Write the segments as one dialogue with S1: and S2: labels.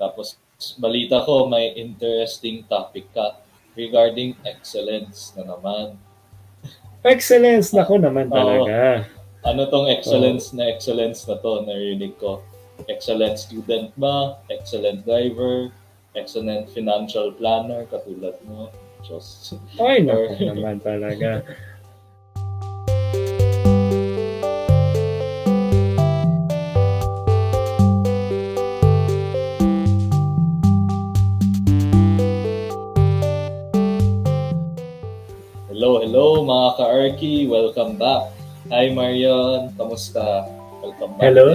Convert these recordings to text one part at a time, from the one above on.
S1: Tapos balita ko may interesting topic ka regarding excellence na naman.
S2: Excellence, nako naman talaga.
S1: Oo. Ano tong excellence na excellence na to, narinig ko? Excellent student ba? Excellent driver? Excellent financial planner, katulad mo? Just,
S2: Ay, nako naman talaga.
S1: Hello, mga ka-Arky. Welcome back. Hi Marion, kamusta? Welcome back.
S2: Hello.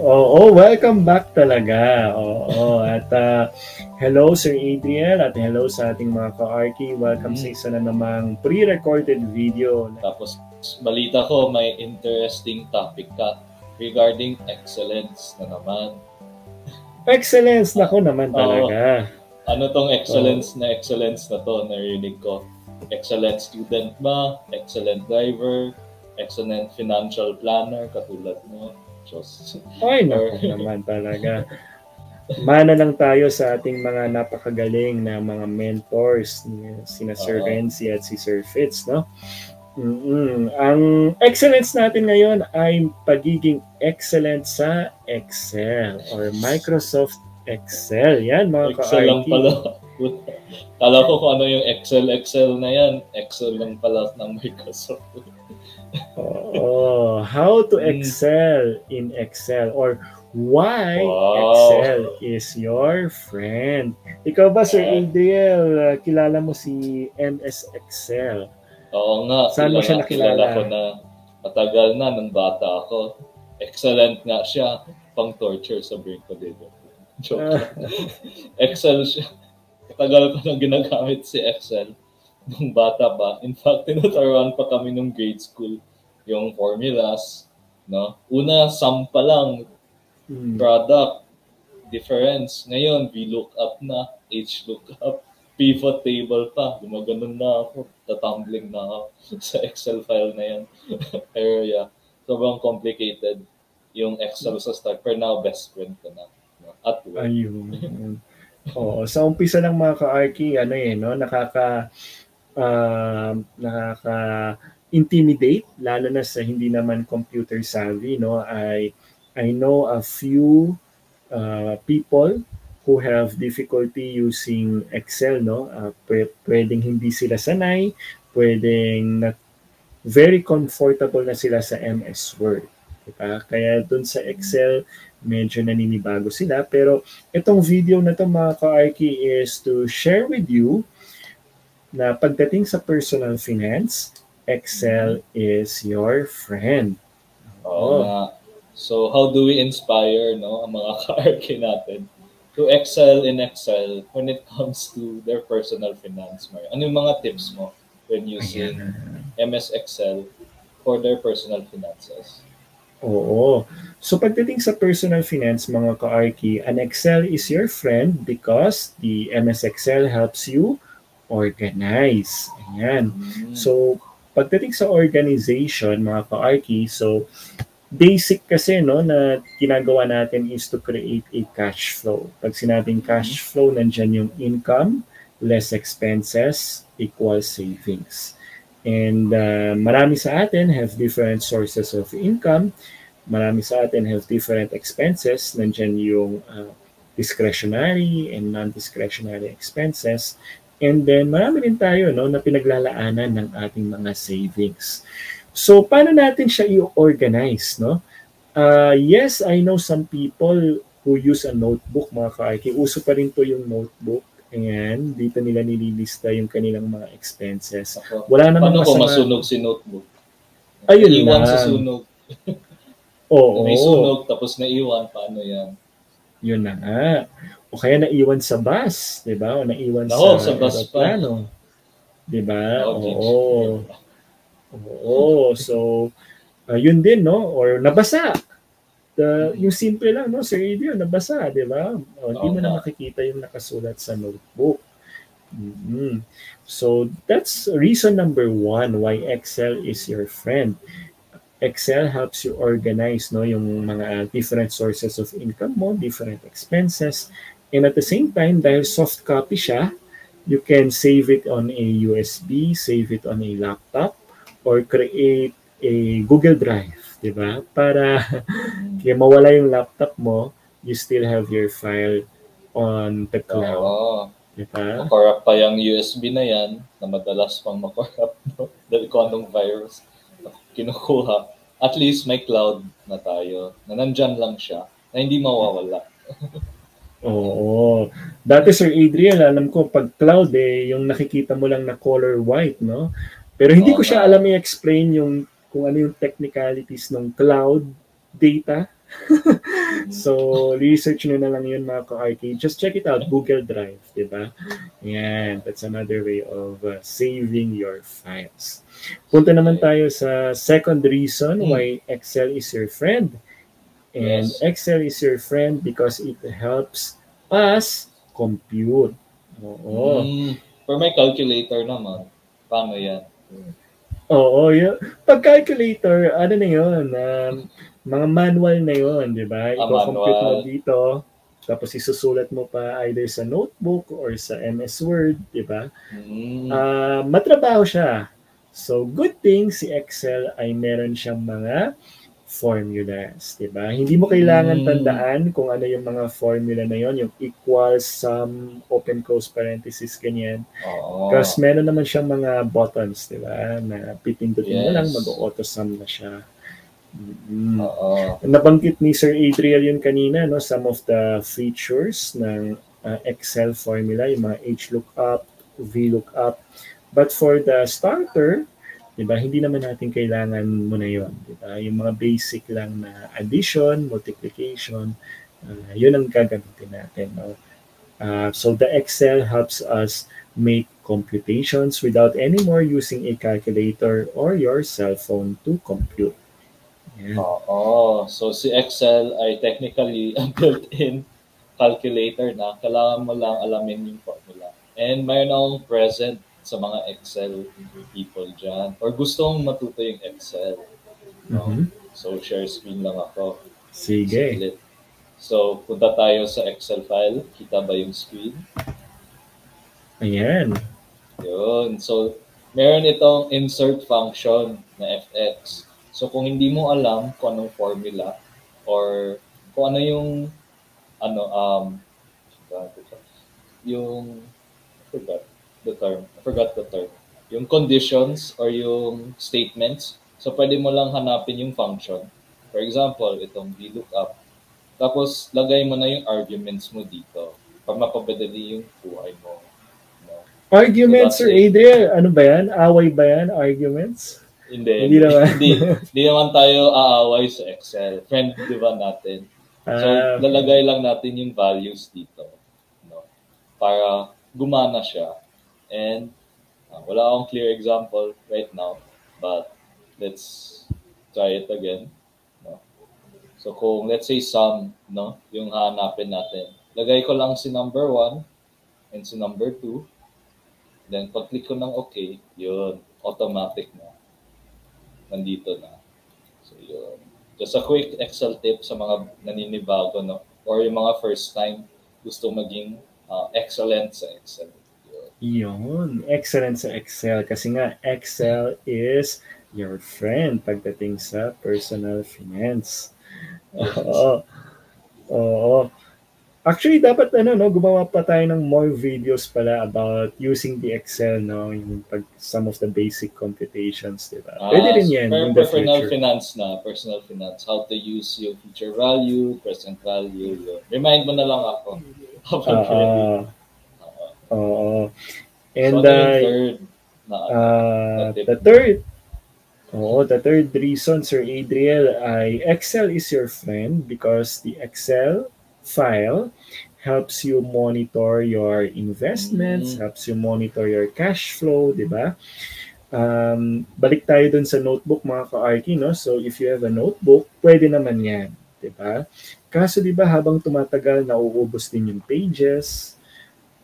S2: Oo, welcome back talaga. Oo, at uh, hello Sir Adriel at hello sa ating mga ka-Arky. Welcome
S1: Mm.
S2: sa isa na namang pre-recorded video.
S1: Tapos balita ko may interesting topic ka regarding excellence na naman.
S2: Excellence, nako naman talaga.
S1: Ano tong excellence na excellence na to, narinig ko? Excellent student ba? Excellent driver? Excellent financial planner, katulad mo? Just,
S2: Ay, nako naman talaga. Mana lang tayo sa ating mga napakagaling na mga mentors, ni sina Sir
S1: Oo.
S2: Renzi at si Sir Fitz, no? mm Ang excellence natin ngayon ay pagiging excellent sa Excel or Microsoft Excel. Yan, mga
S1: Excel lang
S2: ka-IT.
S1: pala. Kala ko kung ano yung Excel, Excel na yan. Excel lang pala ng Microsoft.
S2: Oh, how to
S1: Mm.
S2: excel in Excel or why
S1: Wow.
S2: Excel is your friend. Ikaw ba, Sir
S1: Yeah.
S2: Adriel, kilala mo si MS Excel?
S1: Oo nga,
S2: Saan mo siya
S1: kilala-
S2: nakilala?
S1: kilala ko na matagal na nung bata ako. Excellent nga siya. Pang torture sa brain ko dito. Joke. Excel siya. Matagal ko nang ginagamit si Excel nung bata pa. In fact, tinuturuan pa kami nung grade school yung formulas. No? Una, sum pa lang,
S2: Hmm.
S1: product, difference. Ngayon, VLOOKUP na, HLOOKUP, pivot table pa. Gumaganon na ako, tatumbling na ako sa Excel file na yan. Pero yeah, sobrang complicated yung Excel sa start. Pero now, best friend ko na. no? At work.
S2: Ayun. Oo, sa umpisa lang mga ka-Arky, ano eh, no, nakaka um, nakaka intimidate lalo na sa hindi naman computer savvy no I I know a few uh, people who have difficulty using Excel no uh, pwe- pwedeng hindi sila sanay pwedeng na, very comfortable na sila sa MS Word diba? kaya dun sa Excel medyo naninibago sila pero itong video na to mga ka-Arky is to share with you na pagdating sa personal finance, Excel is your friend.
S1: Oo nga. So, how do we inspire no, ang mga ka-arky natin to excel in Excel when it comes to their personal finance? Mario? Ano yung mga tips mo when using MS Excel for their personal finances?
S2: Oo. So pagdating sa personal finance mga ka-Arky, an Excel is your friend because the MS Excel helps you organize. Ayan.
S1: Mm.
S2: So, pagdating sa organization, mga ka-Arky, so, basic kasi no na ginagawa natin is to create a cash flow. Pag sinabing cash flow, nandyan yung income, less expenses, equals savings. And uh, marami sa atin have different sources of income. Marami sa atin have different expenses. Nandyan yung uh, discretionary and non-discretionary expenses. And then marami rin tayo no, na pinaglalaanan ng ating mga savings. So paano natin siya i-organize? No? Uh, yes, I know some people who use a notebook, mga ka-Arky. Uso pa rin to yung notebook. Ayan, dito nila nililista yung kanilang mga expenses.
S1: Ako,
S2: Wala namang
S1: paano kung
S2: masama.
S1: masunog si notebook?
S2: Ayun
S1: Naiwan
S2: lang.
S1: sa sunog.
S2: Oo,
S1: May sunog, tapos naiwan. Paano yan?
S2: yun na nga. O kaya naiwan sa bus, di ba? O naiwan
S1: Nako,
S2: sa,
S1: sa bus pa.
S2: aeroplano. Di ba?
S1: Oh,
S2: Oo. Oo. So, uh, yun din, no? Or nabasa. The, yung simple lang, no? Sir Adrian, nabasa, di ba? O, hindi mo na makikita yung nakasulat sa notebook. Mhm. So, that's reason number one why Excel is your friend. Excel helps you organize no yung mga different sources of income mo, different expenses, And at the same time, dahil soft copy siya, you can save it on a USB, save it on a laptop, or create a Google Drive, di ba? Para kaya mawala yung laptop mo, you still have your file on the cloud.
S1: Oo.
S2: Di ba?
S1: Makorrupt pa yung USB na yan, na madalas pang makorrupt, no? Dahil kung anong virus kinukuha. At least may cloud na tayo, na nandyan lang siya, na hindi mawawala.
S2: Oo. Dati Sir Adrian, alam ko pag cloud eh, yung nakikita mo lang na color white, no? Pero hindi
S1: Oo
S2: ko siya alam i-explain yung kung ano yung technicalities ng cloud data. so, research nyo na lang yun mga ka-RK. Just check it out, Google Drive, di ba? Yan, that's another way of uh, saving your files. Punta naman tayo sa second reason
S1: Hmm.
S2: why Excel is your friend. And
S1: Yes.
S2: Excel is your friend because it helps us compute. Oo.
S1: Mm, pero may calculator naman. Paano yan?
S2: Oo, yun. Pag calculator, ano na yun, um, mga manual na yun, di ba?
S1: Ah,
S2: Iko-compute mo dito, tapos isusulat mo pa either sa notebook or sa MS Word, di ba?
S1: Mm,
S2: Ah, matrabaho siya. So, good thing si Excel ay meron siyang mga formulas, di ba? Hindi mo kailangan
S1: Mm.
S2: tandaan kung ano yung mga formula na yon, yung equal, sum, open close parenthesis, ganyan.
S1: oo.
S2: Kasi meron naman siyang mga buttons, di ba? Na pipindutin mo
S1: Yes.
S2: lang, mag-auto sum na siya. Mm.
S1: Oo.
S2: Nabanggit ni Sir Adriel yun kanina, no? some of the features ng uh, Excel formula, yung mga HLOOKUP, VLOOKUP. But for the starter, di ba, hindi naman natin kailangan mo na yun. Di ba? Yung mga basic lang na addition, multiplication, uh, yun ang gagamitin natin. No? Uh, so the Excel helps us make computations without any more using a calculator or your cell phone to compute. Yan.
S1: Oo. So si Excel ay technically a built-in calculator na. Kailangan mo lang alamin yung formula. And mayroon akong present sa mga Excel people dyan. Or gustong matuto yung Excel. No?
S2: Mhm.
S1: So share screen lang ako.
S2: Sige.
S1: Saglit. So punta tayo sa Excel file. Kita ba yung screen?
S2: Ayan.
S1: Yun. So, meron itong insert function na fx. So, kung hindi mo alam kung anong formula or kung ano yung ano um yung I forgot the term. I forgot the term. Yung conditions or yung statements. So, pwede mo lang hanapin yung function. For example, itong VLOOKUP. Tapos, lagay mo na yung arguments mo dito para mapapadali yung buhay mo. No?
S2: Arguments,
S1: So
S2: Sir
S1: that's it.
S2: Adriel, ano ba yan? Away ba yan? Arguments?
S1: Hindi.
S2: Hindi naman.
S1: hindi, hindi naman tayo aaway sa Excel. Friend, di ba natin? So,
S2: Ah,
S1: lalagay lang natin yung values dito. No? Para gumana siya. And uh, wala akong clear example right now. But let's try it again. No? So, kung let's say sum, no? yung hanapin natin. Lagay ko lang si number 1 and si number 2. Then, pag-click ko ng OK, yun, automatic na. Nandito na. So, yun. Just a quick Excel tip sa mga naninibago, no? Or yung mga first time gusto maging uh, excellent sa Excel.
S2: Yun. Excellent sa Excel. Kasi nga, Excel is your friend pagdating sa personal finance. Oo. Oo. Actually, dapat ano, no, gumawa pa tayo ng more videos pala about using the Excel, no, yung pag, some of the basic computations, di ba? Pwede rin yan the
S1: personal finance na, personal finance. How to use yung future value, present value. Yun. Remind mo na lang ako. Ready.
S2: Oo. Oo. And
S1: so, ano
S2: uh,
S1: third
S2: Uh, the third, oh, the third reason, Sir Adriel, ay Excel is your friend because the Excel file helps you monitor your investments,
S1: Mm.
S2: helps you monitor your cash flow, di ba? Um, balik tayo dun sa notebook mga ka-Arky, no? So if you have a notebook, pwede naman yan, di ba? Kaso di ba habang tumatagal, nauubos din yung pages,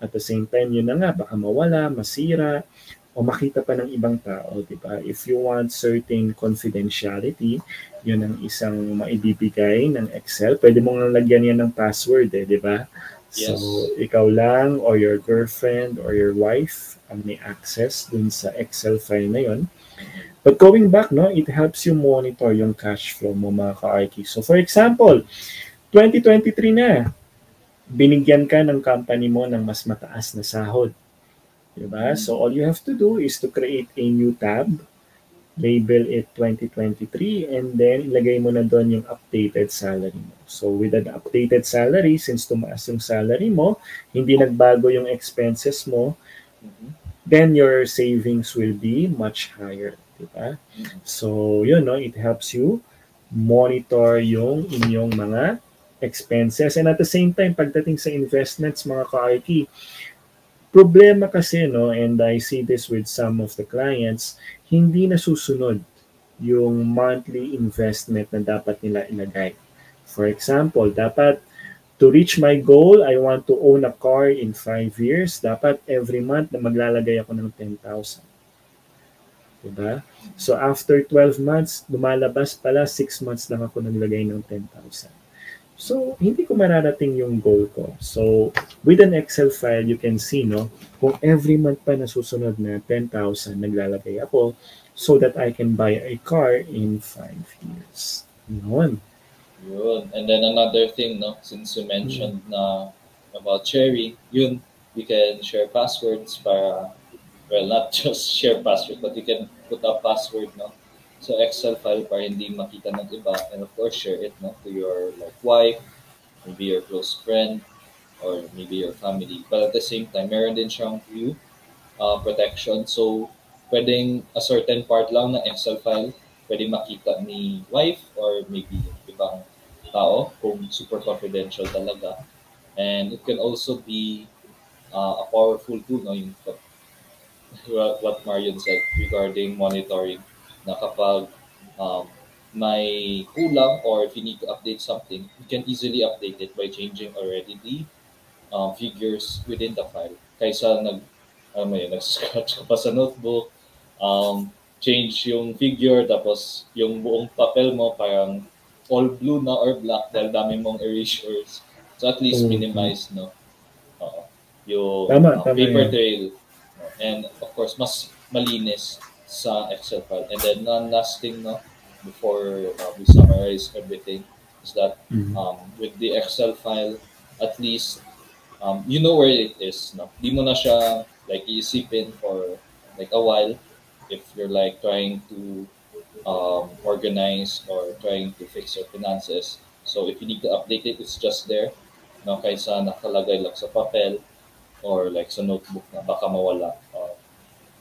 S2: at the same time, yun na nga, baka mawala, masira, o makita pa ng ibang tao, di ba? If you want certain confidentiality, yun ang isang maibibigay ng Excel. Pwede mong lagyan yan ng password, eh, di ba? So,
S1: Yes.
S2: ikaw lang or your girlfriend or your wife ang may access dun sa Excel file na yon. But going back, no, it helps you monitor yung cash flow mo mga ka-Arky. So, for example, 2023 na, binigyan ka ng company mo ng mas mataas na sahod. Diba? So, all you have to do is to create a new tab, label it 2023, and then ilagay mo na doon yung updated salary mo. So, with an updated salary, since tumaas yung salary mo, hindi nagbago yung expenses mo, then your savings will be much higher. Diba? So, yun, no? It helps you monitor yung inyong mga expenses. And at the same time, pagdating sa investments, mga ka-IT, problema kasi, no, and I see this with some of the clients, hindi nasusunod yung monthly investment na dapat nila ilagay. For example, dapat to reach my goal, I want to own a car in 5 years, dapat every month na maglalagay ako ng 10,000. Diba? So after 12 months, lumalabas pala 6 months lang ako naglagay ng 10,000. So, hindi ko mararating yung goal ko. So, with an Excel file, you can see, no, kung every month pa nasusunod na 10,000 naglalagay ako so that I can buy a car in 5 years. Yun.
S1: Yun. And then another thing, no, since you mentioned na about sharing, yun, we can share passwords para, well, not just share password, but you can put a password, no, sa Excel file para hindi makita ng iba. And of course, share it, no, to your like wife, maybe your close friend, or maybe your family. But at the same time, meron din siyang view uh, protection. So, pwedeng a certain part lang ng Excel file, pwede makita ni wife or maybe ibang tao kung super confidential talaga. And it can also be uh, a powerful tool, no, yung what, Marion said regarding monitoring na kapag um, may kulang or if you need to update something, you can easily update it by changing already the um, figures within the file. Kaysa nag, ano mo yun, nag-scratch ka pa sa notebook, um, change yung figure, tapos yung buong papel mo parang all blue na or black dahil dami mong erasures. So at least
S2: Mhm.
S1: minimize, no? Oo. yung
S2: Tama,
S1: uh,
S2: tama
S1: paper
S2: yan.
S1: trail. And of course, mas malinis sa Excel file. And then one last thing, no, before uh, we summarize everything, is that
S2: Mhm.
S1: um, with the Excel file, at least um, you know where it is. No? Di mo na siya like iisipin for like a while if you're like trying to um, organize or trying to fix your finances. So if you need to update it, it's just there. No, kaysa nakalagay lang sa papel or like sa notebook na baka mawala. Uh,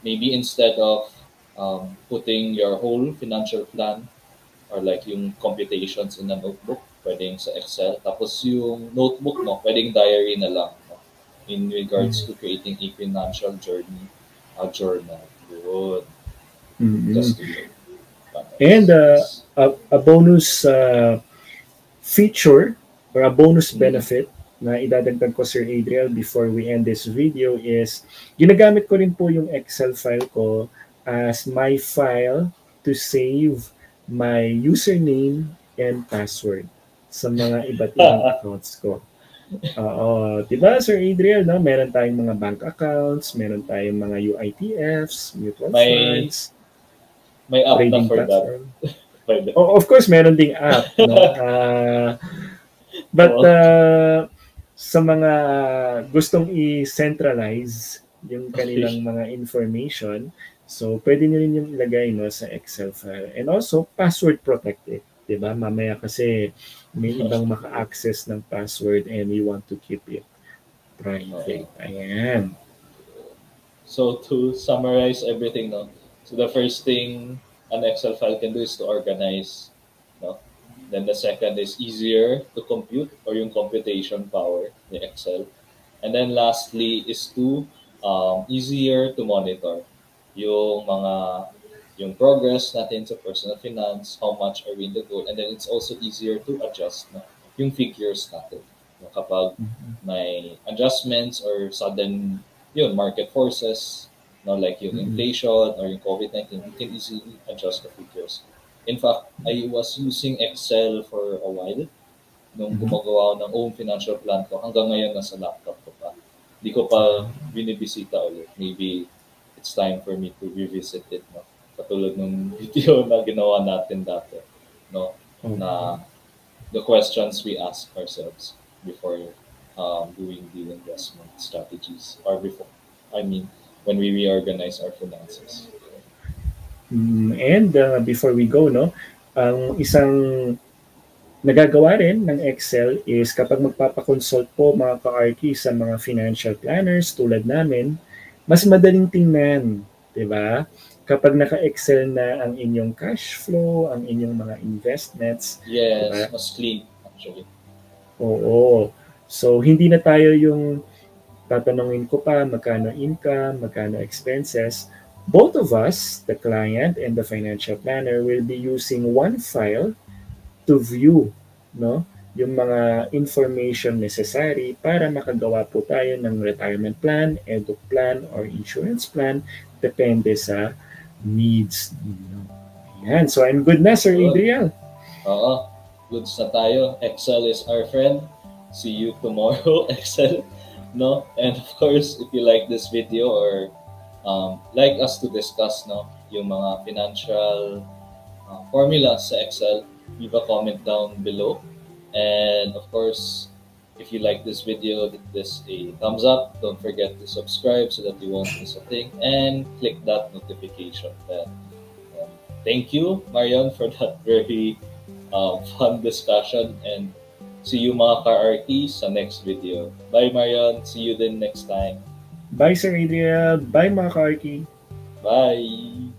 S1: maybe instead of um, putting your whole financial plan or like yung computations in a notebook, pwedeng sa Excel. Tapos yung notebook mo, pwedeng diary na lang no? in regards to creating a financial journey, a journal. Yun.
S2: Mhm.
S1: Just to
S2: And, uh, a, a bonus uh, feature or a bonus
S1: Mm.
S2: benefit na idadagdag ko Sir Adriel before we end this video is ginagamit ko rin po yung Excel file ko as my file to save my username and password sa mga iba't ibang accounts ko. Oo, 'di ba Sir Adriel, no? Meron tayong mga bank accounts, meron tayong mga UITFs, mutual
S1: May
S2: funds,
S1: may app na
S2: trading
S1: for that.
S2: platform.
S1: The-
S2: Oh, of course, meron ding app. No? Ah, but uh, sa mga gustong i-centralize yung kanilang mga information, so pwede nyo rin yung ilagay no, sa Excel file. And also, password protected. 'di ba Mamaya kasi may ibang maka-access ng password and we want to keep it private. Ayan.
S1: So to summarize everything, no. So the first thing an Excel file can do is to organize, no. Then the second is easier to compute or yung computation power ni Excel. And then lastly is to um, easier to monitor yung mga yung progress natin sa personal finance, how much are we in the goal, and then it's also easier to adjust no, yung figures natin. No, kapag may adjustments or sudden yun, market forces, no, like yung
S2: Mhm.
S1: inflation or yung COVID-19, you can easily adjust the figures. In fact, I was using Excel for a while nung
S2: Mhm.
S1: gumagawa ng own financial plan ko. Hanggang ngayon, nasa laptop ko pa. Hindi ko pa binibisita ulit. Maybe it's time for me to revisit it. No? Katulad ng video na ginawa natin dati. No?
S2: Oo.
S1: Na the questions we ask ourselves before um, doing the investment strategies or before, I mean, when we reorganize our finances.
S2: Mm, and uh, before we go, no, ang isang nagagawa rin ng Excel is kapag magpapakonsult po mga ka-RK sa mga financial planners tulad namin, mas madaling tingnan, di ba? Kapag naka-Excel na ang inyong cash flow, ang inyong mga investments,
S1: Yes,
S2: Diba?
S1: mas clean actually.
S2: Oo. So, hindi na tayo yung tatanungin ko pa magkano income, magkano expenses. Both of us, the client and the financial planner, will be using one file to view no, yung mga information necessary para makagawa po tayo ng retirement plan, edu plan, or insurance plan depende sa needs ninyo. Ayan. So, I'm good na, Sir
S1: Good.
S2: Adriel.
S1: Oo, goods na tayo. Excel is our friend. See you tomorrow, Excel. No? And of course, if you like this video or um, like us to discuss no, yung mga financial uh, formulas sa Excel, leave a comment down below. And of course, if you like this video, hit this a thumbs up. Don't forget to subscribe so that you won't miss a thing. And click that notification bell. Thank you, Marion, for that very um, fun discussion. And see you mga ka-RT sa next video. Bye, Marion. See you then next time.
S2: Bye, Sir Adriel. Bye, mga.
S1: Bye!